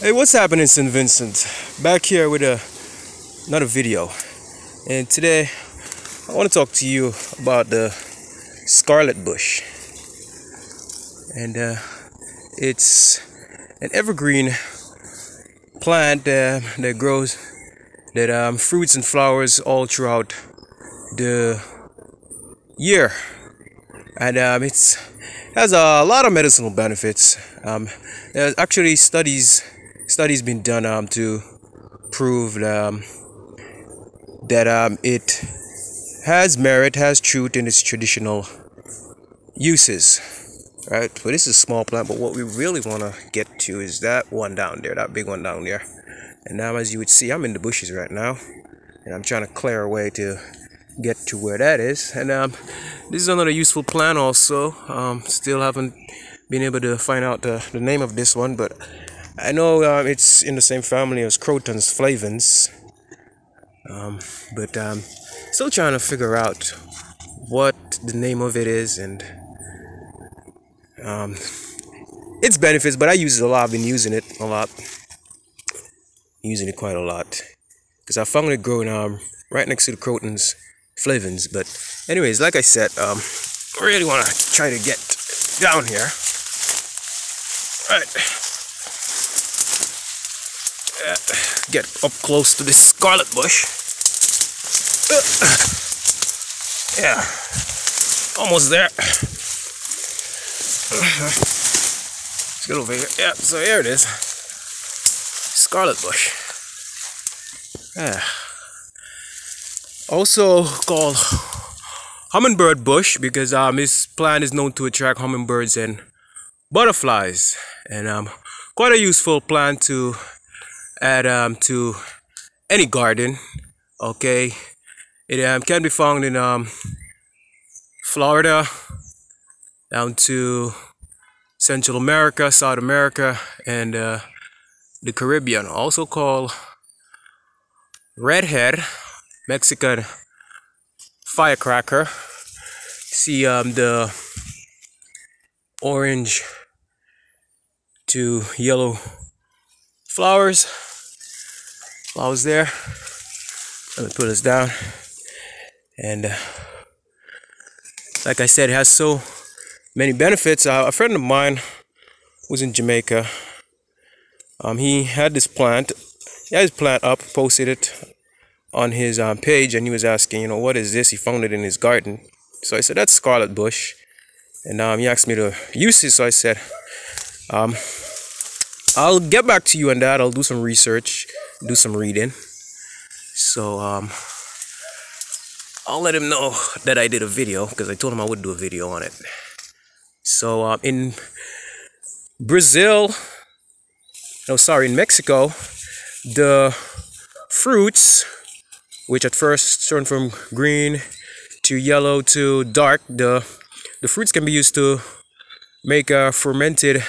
Hey, what's happening, St. Vincent? Back here with a, another video. And today, I want to talk to you about the scarlet bush. And uh, it's an evergreen plant uh, that grows, that um, fruits and flowers all throughout the year. And um, it's has a lot of medicinal benefits. Um, there's actually studies studies been done um, to prove um, that um, it has merit, has truth in its traditional uses. Right, so this is a small plant, but what we really want to get to is that one down there, that big one down there. And now, as you would see, I'm in the bushes right now, and I'm trying to clear a way to get to where that is. And um, this is another useful plant, also. Um, still haven't been able to find out the, the name of this one, but I know um, it's in the same family as Crotons flavens, um, but um, still trying to figure out what the name of it is and um, its benefits. But I use it a lot. I've been using it a lot, using it quite a lot because I found it growing um, right next to the Crotons flavens. But anyways, like I said, um, I really want to try to get down here. All right. Uh, get up close to this scarlet bush. Yeah, almost there. Let's get over here. Yeah, so here it is. Scarlet bush. Yeah. Also called hummingbird bush because um, this plant is known to attract hummingbirds and butterflies and um, quite a useful plant to add um, to any garden okay? It um, can be found in um, Florida down to Central America South America and uh, the Caribbean also called redhead Mexican firecracker. See um, the orange to yellow flowers flowers there. Let me put this down. And uh, like I said, it has so many benefits. Uh, a friend of mine was in Jamaica. Um, he had this plant. He had his plant up, posted it on his um, page, and he was asking, you know, what is this? He found it in his garden. So I said, that's scarlet bush. And um, he asked me to use it. So I said, um, I'll get back to you on that. I'll do some research do some reading. So um, I'll let him know that I did a video because I told him I would do a video on it. So um, in Brazil, no, sorry, in Mexico, the fruits, which at first turn from green to yellow to dark, the the fruits can be used to make a fermented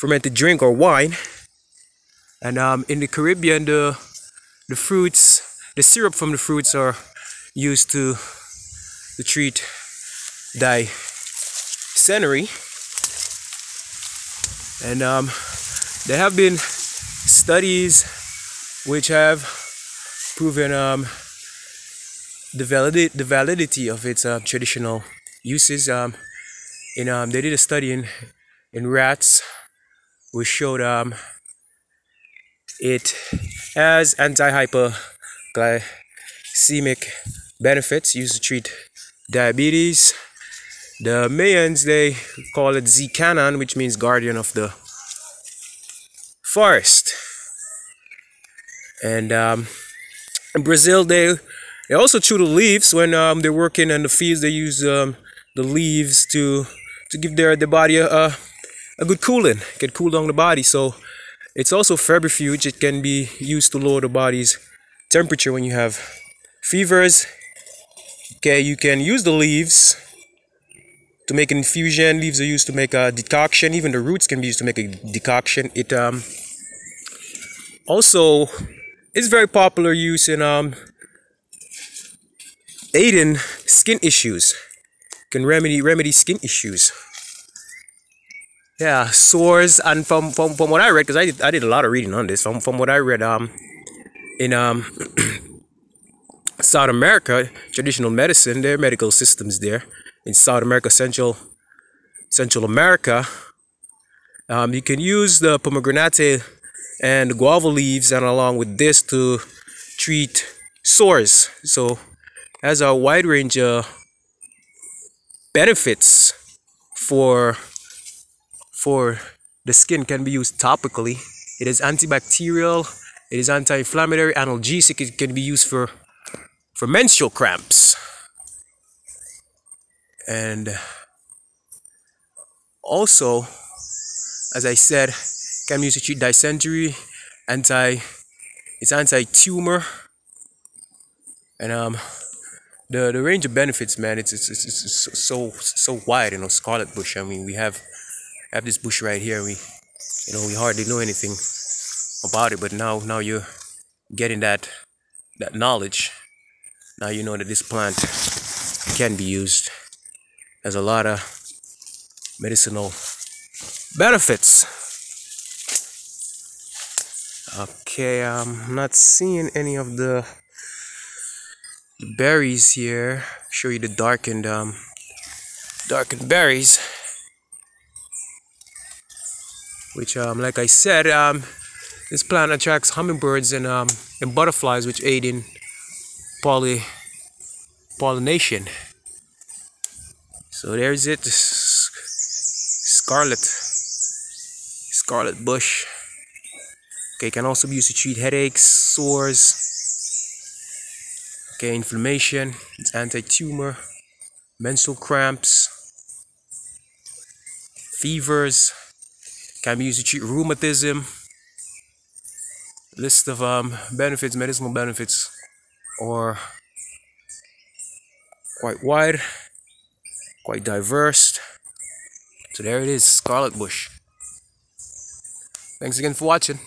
fermented drink or wine and um, in the Caribbean, the the fruits, the syrup from the fruits are used to to treat dysentery. And um, there have been studies which have proven um, the, validity, the validity of its uh, traditional uses. Um, in, um, they did a study in, in rats which showed um, it has anti-hyperglycemic benefits used to treat diabetes. The Mayans, they call it Xcanan, which means guardian of the forest. And um, in Brazil, they they also chew the leaves when um, they're working in the fields. They use um, the leaves to to give their, their body a, a, a good cooling, get cool down the body. So it's also febrifuge. It can be used to lower the body's temperature when you have fevers. Okay, you can use the leaves to make an infusion. Leaves are used to make a decoction. Even the roots can be used to make a decoction. It um also is very popular use in um aiding skin issues. Can remedy remedy skin issues. Yeah, sores, and from from, from what I read, because I did I did a lot of reading on this. From from what I read, um, in um. South America, traditional medicine, their medical systems there in South America, Central Central America, um, you can use the pomegranate and guava leaves and along with this to treat sores. So has a wide range of benefits for for the skin can be used topically. It is antibacterial, it is anti-inflammatory, analgesic, it can be used for for menstrual cramps. And also, as I said, can be used to treat dysentery, anti it's anti-tumor and um the the range of benefits man it's it's, it's, it's so so wide you know scarlet bush i mean we have have this bush right here we you know we hardly know anything about it but now now you're getting that that knowledge. Now you know that this plant can be used has a lot of medicinal benefits. Okay i'm not seeing any of the berries here. Show you the darkened um darkened berries which um like i said um this plant attracts hummingbirds and um and butterflies which aid in poly pollination. So there's it scarlet scarlet bush. Okay can also be used to treat headaches sores. Okay inflammation it's anti-tumor menstrual cramps fevers can be used to treat rheumatism list of um, benefits medicinal benefits or quite wide, quite diverse. So there it is, scarlet bush. Thanks again for watching.